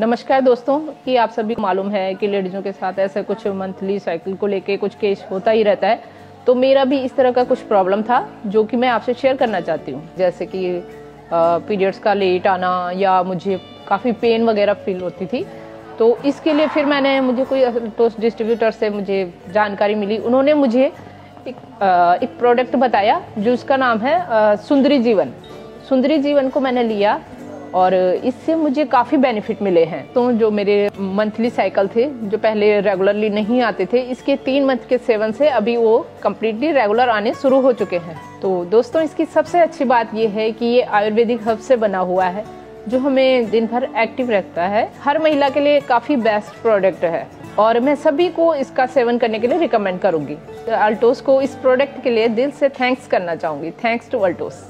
नमस्कार दोस्तों कि आप सभी को मालूम है कि लेडीजों के साथ ऐसा कुछ मंथली साइकिल को लेके कुछ केस होता ही रहता है। तो मेरा भी इस तरह का कुछ प्रॉब्लम था जो कि मैं आपसे शेयर करना चाहती हूँ। जैसे कि पीरियड्स का लेट आना या मुझे काफ़ी पेन वगैरह फील होती थी। तो इसके लिए फिर मैंने मुझे कोई टोस्ट डिस्ट्रीब्यूटर से मुझे जानकारी मिली। उन्होंने मुझे एक, एक प्रोडक्ट बताया जो उसका नाम है सुंदरी जीवन। सुंदरी जीवन को मैंने लिया और इससे मुझे काफ़ी बेनिफिट मिले हैं। तो जो मेरे मंथली साइकिल थे, जो पहले रेगुलरली नहीं आते थे, इसके तीन मंथ के सेवन से अभी वो कम्प्लीटली रेगुलर आने शुरू हो चुके हैं। तो दोस्तों, इसकी सबसे अच्छी बात ये है कि ये आयुर्वेदिक हब से बना हुआ है, जो हमें दिन भर एक्टिव रखता है। हर महिला के लिए काफ़ी बेस्ट प्रोडक्ट है और मैं सभी को इसका सेवन करने के लिए रिकमेंड करूँगी। अल्टोस को इस प्रोडक्ट के लिए दिल से थैंक्स करना चाहूँगी। Thanks to Altos.